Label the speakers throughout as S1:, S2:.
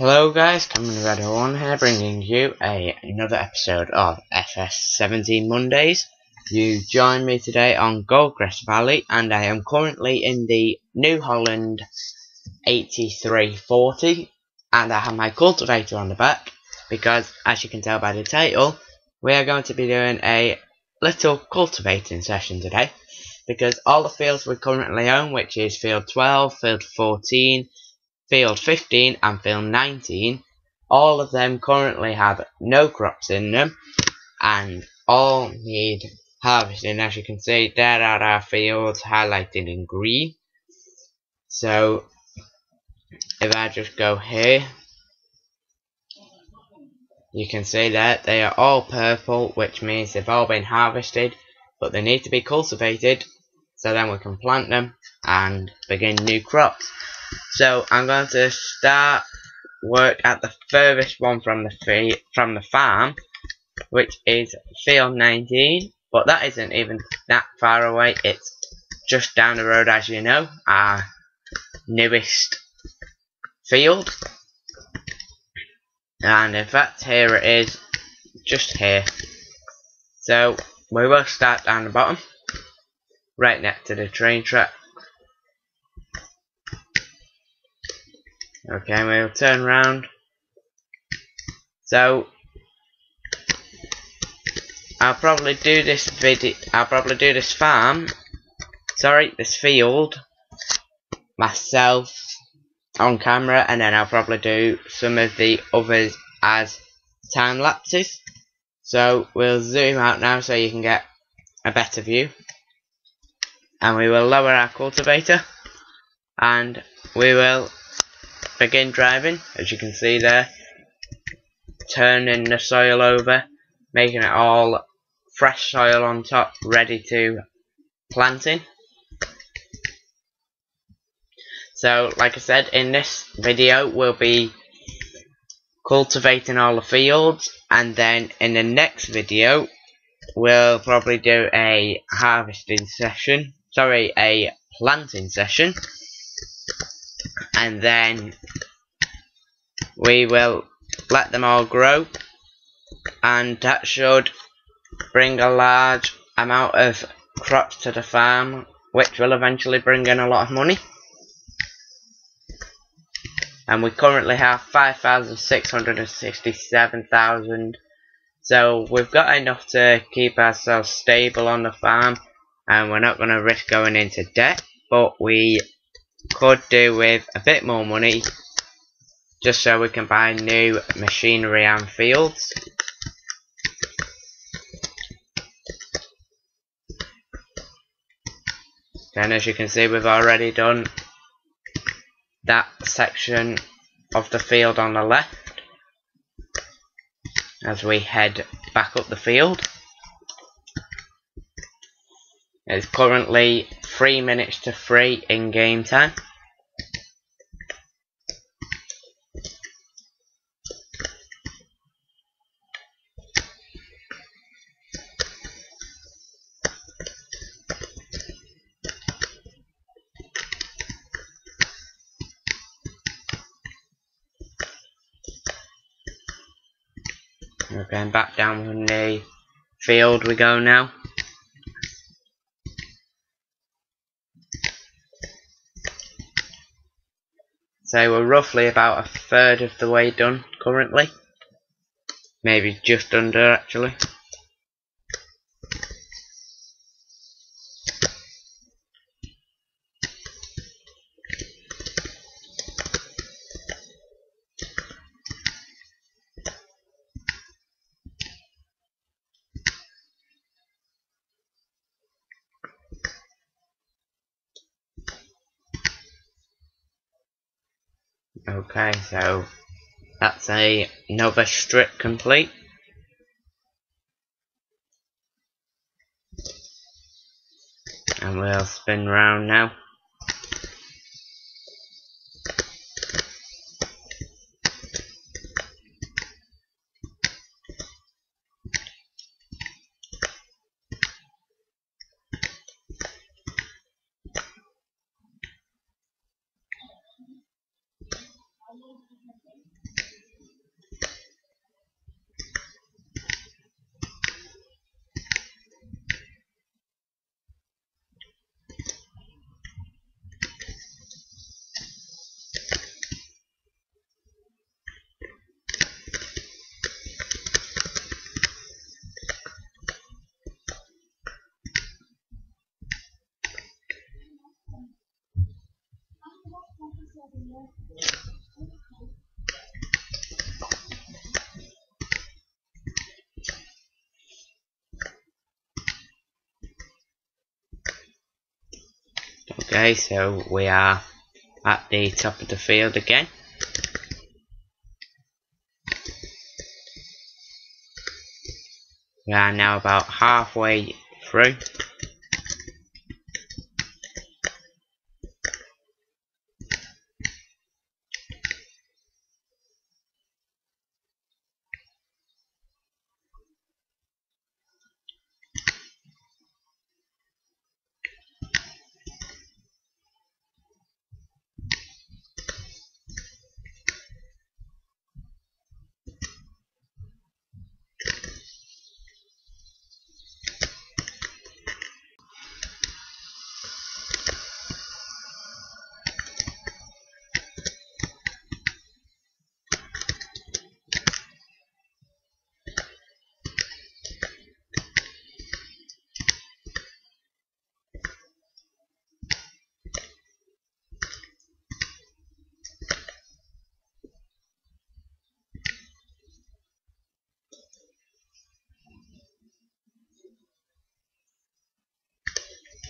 S1: Hello guys, Cameron Red Horn here bringing you a, another episode of FS17 Mondays. You join me today on Goldcrest Valley and I am currently in the New Holland 8340 and I have my cultivator on the back because as you can tell by the title we are going to be doing a little cultivating session today because all the fields we currently own which is field 12, field 14, Field 15 and Field 19, all of them currently have no crops in them and all need harvesting. As you can see, there are our fields highlighted in green. So, if I just go here, you can see that they are all purple, which means they've all been harvested, but they need to be cultivated, so then we can plant them and begin new crops. So I'm going to start work at the furthest one from the from the farm, which is field 19. But that isn't even that far away. It's just down the road, as you know, our newest field. And in fact, here it is, just here. So we will start down the bottom, right next to the train track. Okay, we'll turn around. So, I'll probably do this video, I'll probably do this farm, sorry, this field, myself, on camera, and then I'll probably do some of the others as time lapses. So, we'll zoom out now so you can get a better view. And we will lower our cultivator, and we will begin driving, as you can see there, turning the soil over, making it all fresh soil on top, ready to planting. So, like I said, in this video we'll be cultivating all the fields, and then in the next video we'll probably do a harvesting session, sorry, a planting session and then we will let them all grow. And that should bring a large amount of crops to the farm which will eventually bring in a lot of money. And we currently have 5,667,000 so we've got enough to keep ourselves stable on the farm and we're not going to risk going into debt but we could do with a bit more money just so we can buy new machinery and fields. Then as you can see we've already done that section of the field on the left as we head back up the field. It's currently 3 minutes to 3 in game time. Okay, and back down the field we go now. So we're roughly about a third of the way done currently. Maybe just under actually. Okay, so that's a another strip complete. And we'll spin round now. Okay, so we are at the top of the field again. We are now about halfway through.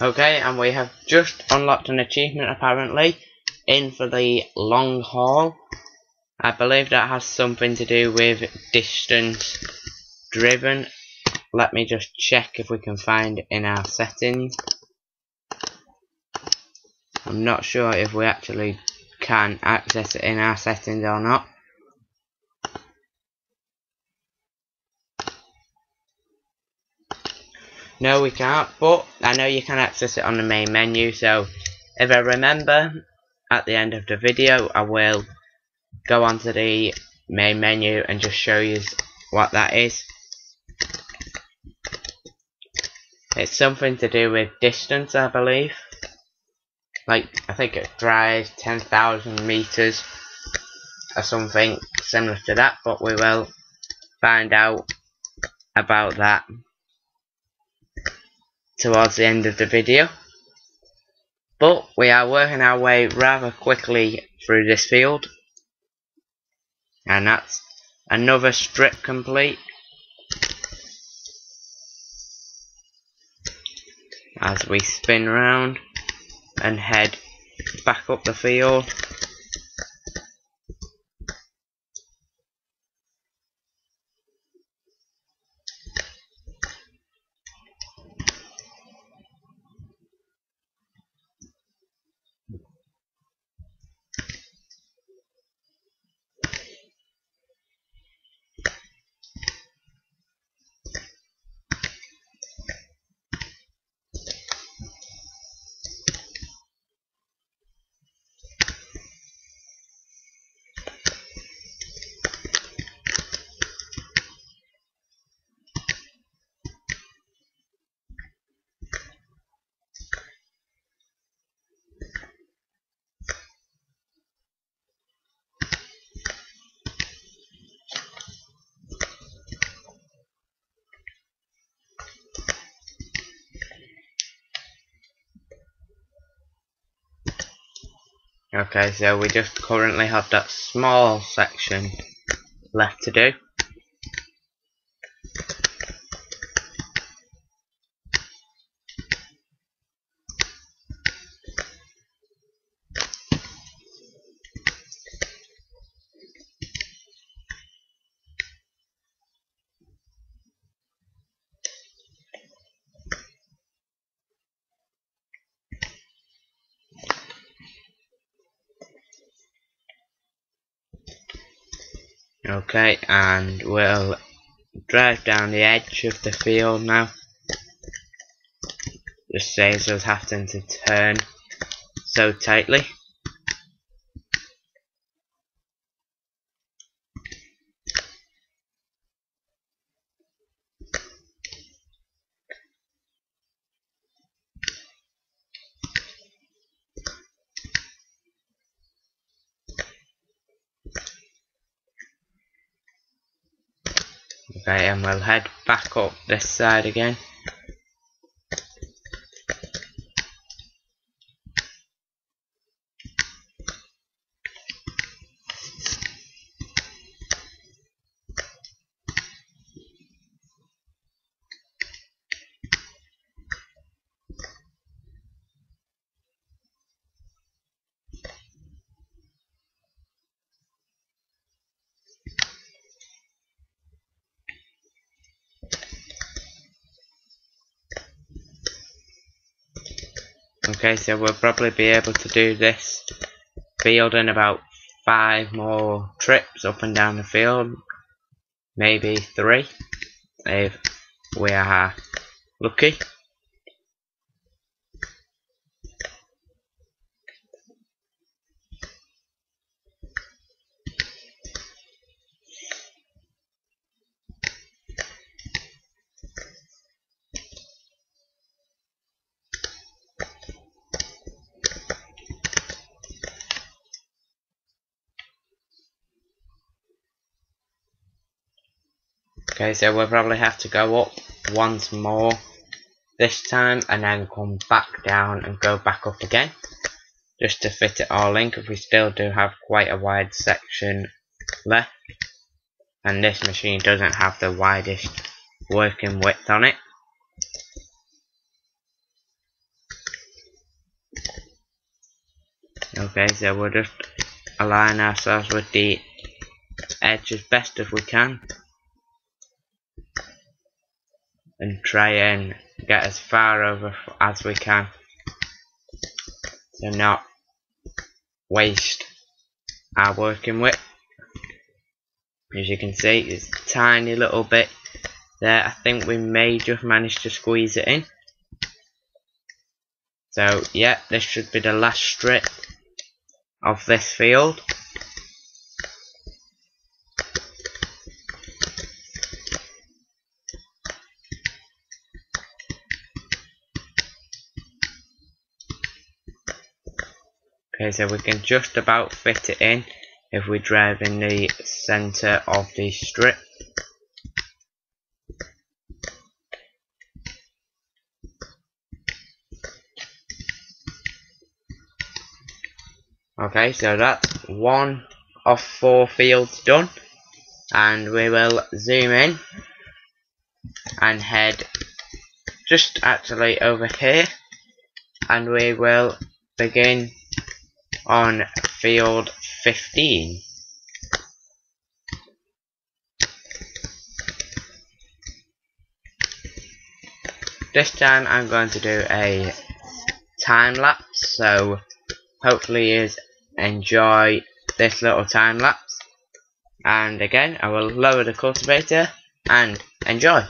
S1: Okay, and we have just unlocked an achievement apparently in for the long haul. I believe that has something to do with distance driven. Let me just check if we can find in our settings. I'm not sure if we actually can access it in our settings or not. No, we can't, but I know you can access it on the main menu, so if I remember at the end of the video, I will go onto the main menu and just show you what that is. It's something to do with distance, I believe. Like, I think it drives 10,000 meters or something similar to that, but we will find out about that towards the end of the video. But we are working our way rather quickly through this field. And that's another strip complete. As we spin round and head back up the field. Okay, so we just currently have that small section left to do. Okay, and we'll drive down the edge of the field now. Just saves us having to turn so tightly. Okay, and we'll head back up this side again. Okay, so we'll probably be able to do this field in about five more trips up and down the field. Maybe three, if we are lucky. Okay, so we'll probably have to go up once more this time and then come back down and go back up again just to fit it all in because we still do have quite a wide section left. And this machine doesn't have the widest working width on it. Okay so we'll just align ourselves with the edge as best as we can and try and get as far over as we can. To not waste our working width as you can see it's a tiny little bit there. I think we may just manage to squeeze it in. So yeah this should be the last strip of this field Okay, so we can just about fit it in if we drive in the centre of the strip. Okay, so that's one of four fields done. And we will zoom in and head just actually over here. And we will begin on field 15. This time I'm going to do a time lapse, so hopefully you enjoy this little time lapse. And again, I will lower the cultivator and enjoy.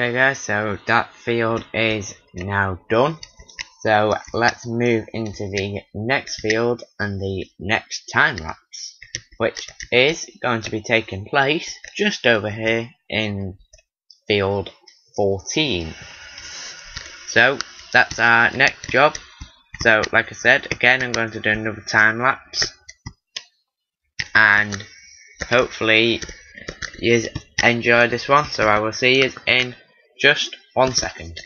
S1: Okay guys, so that field is now done. So let's move into the next field and the next time lapse, which is going to be taking place just over here in field 14. So that's our next job. So like I said, again I'm going to do another time lapse and hopefully you enjoy this one. So I will see you in just one second.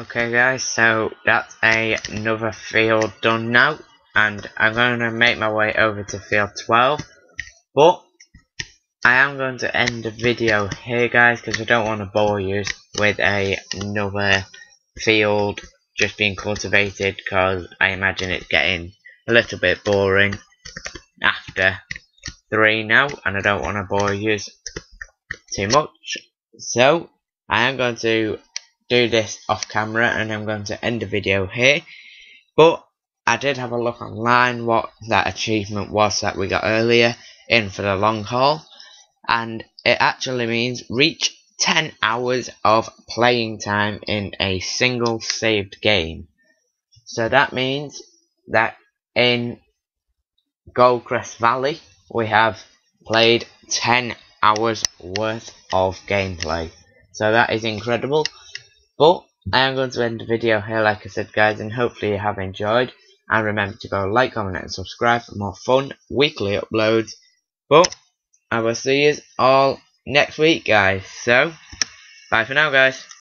S1: Okay guys, so that's a, another field done now. And I'm going to make my way over to field 12. But, I am going to end the video here guys, because I don't want to bore you with a, another field just being cultivated, because I imagine it's getting a little bit boring after three now, and I don't want to bore you too much. So, I am going to do this off camera and I'm going to end the video here. But I did have a look online what that achievement was that we got earlier in for the long haul. And it actually means reach 10 hours of playing time in a single saved game. So that means that in Goldcrest Valley we have played 10 hours worth of gameplay. So that is incredible. But I am going to end the video here like I said guys and hopefully you have enjoyed. And remember to go like, comment and subscribe for more fun weekly uploads. But I will see you all next week guys. So, bye for now guys.